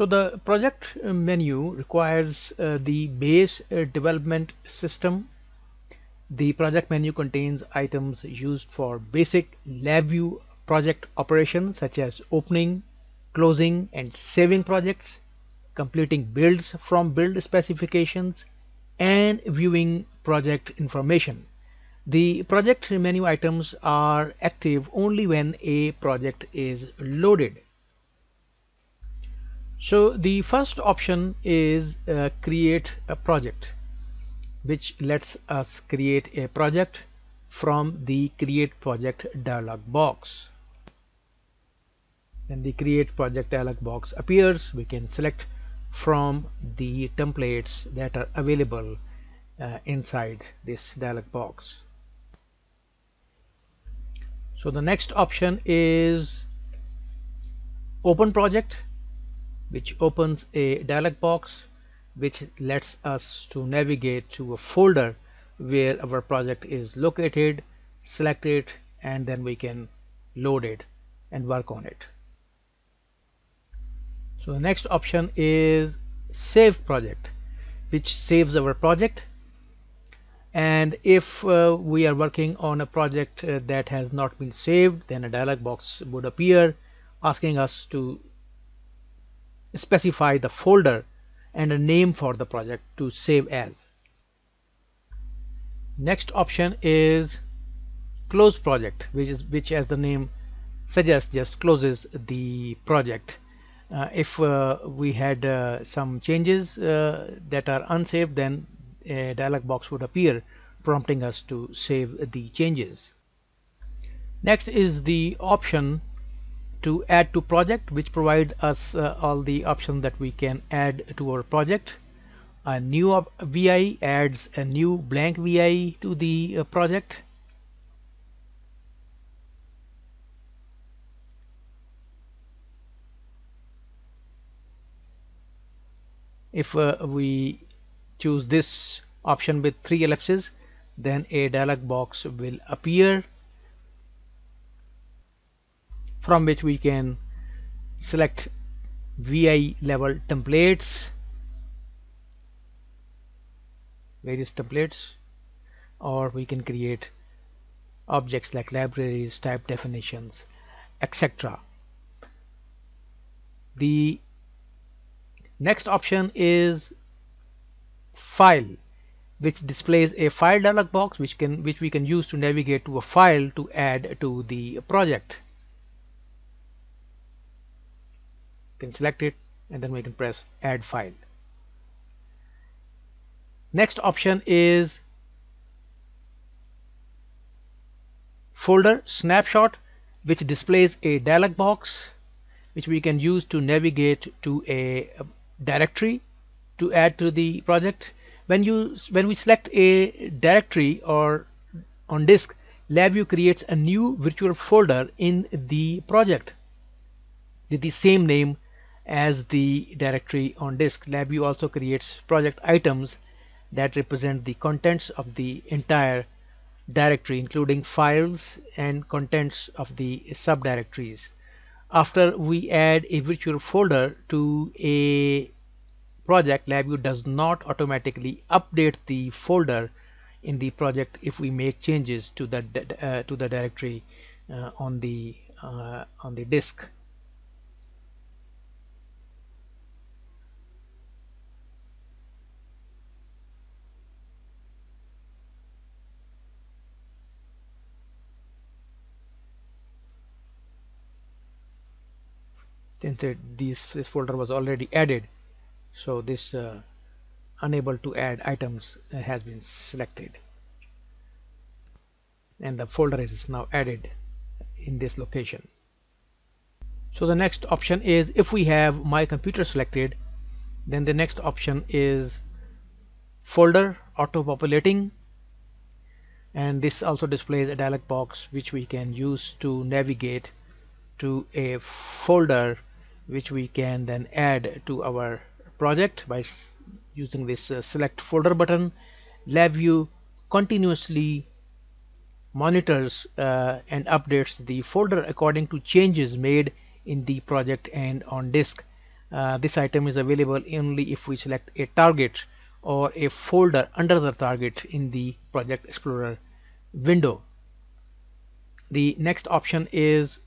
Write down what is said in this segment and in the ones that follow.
So the project menu requires uh, the base uh, development system. The project menu contains items used for basic LabVIEW project operations such as opening, closing and saving projects, completing builds from build specifications and viewing project information. The project menu items are active only when a project is loaded. So the first option is uh, create a project which lets us create a project from the create project dialog box. When the create project dialog box appears we can select from the templates that are available uh, inside this dialog box. So the next option is open project which opens a dialog box which lets us to navigate to a folder where our project is located select it and then we can load it and work on it. So the next option is save project which saves our project. And if uh, we are working on a project uh, that has not been saved then a dialog box would appear asking us to specify the folder and a name for the project to save as. Next option is close project which is which as the name suggests just closes the project. Uh, if uh, we had uh, some changes uh, that are unsaved then a dialog box would appear prompting us to save the changes. Next is the option to add to project which provide us uh, all the options that we can add to our project. A new VI adds a new blank VI to the uh, project. If uh, we choose this option with three ellipses then a dialog box will appear from which we can select VI level templates various templates or we can create objects like libraries type definitions etc the next option is file which displays a file dialog box which can which we can use to navigate to a file to add to the project can select it and then we can press add file. Next option is folder snapshot which displays a dialog box which we can use to navigate to a directory to add to the project. When you when we select a directory or on disk LabVIEW creates a new virtual folder in the project with the same name as the directory on disk. LabVIEW also creates project items that represent the contents of the entire directory including files and contents of the subdirectories. After we add a virtual folder to a project, LabVIEW does not automatically update the folder in the project if we make changes to the uh, to the directory uh, on the uh, on the disk. Since these, this folder was already added. So this uh, unable to add items uh, has been selected. And the folder is now added in this location. So the next option is if we have my computer selected then the next option is folder auto populating and this also displays a dialog box which we can use to navigate to a folder which we can then add to our project by using this uh, select folder button. LabVIEW continuously monitors uh, and updates the folder according to changes made in the project and on disk. Uh, this item is available only if we select a target or a folder under the target in the project explorer window. The next option is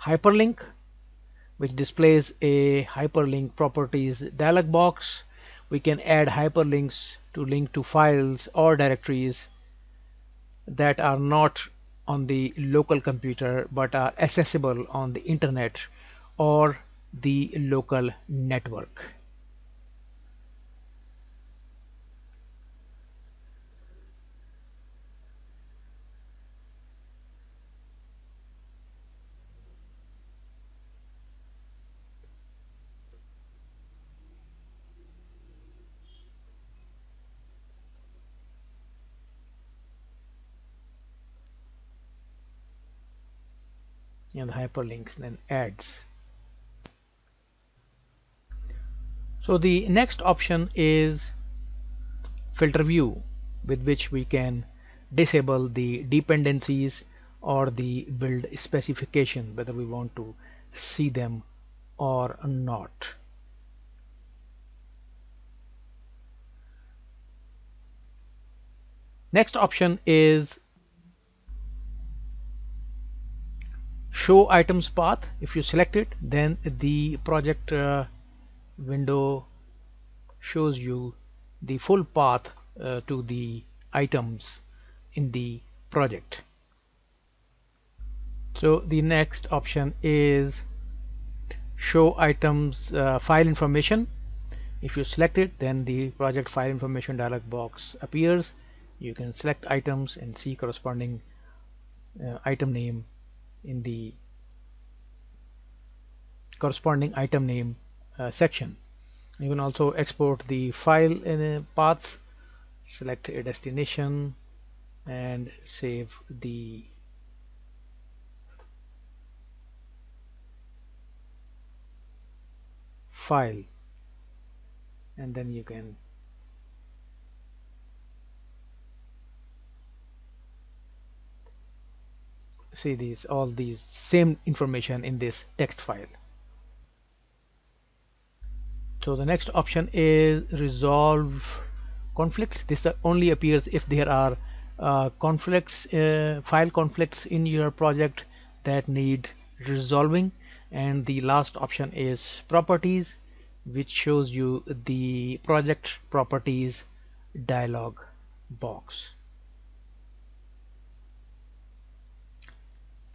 hyperlink which displays a hyperlink properties dialog box. We can add hyperlinks to link to files or directories that are not on the local computer but are accessible on the internet or the local network and hyperlinks and ads so the next option is filter view with which we can disable the dependencies or the build specification whether we want to see them or not. Next option is show items path if you select it then the project uh, window shows you the full path uh, to the items in the project. So the next option is show items uh, file information. If you select it then the project file information dialog box appears. You can select items and see corresponding uh, item name in the corresponding item name uh, section. You can also export the file in a paths select a destination and save the file. And then you can see these all these same information in this text file. So the next option is resolve conflicts. This only appears if there are uh, conflicts uh, file conflicts in your project that need resolving. And the last option is properties which shows you the project properties dialog box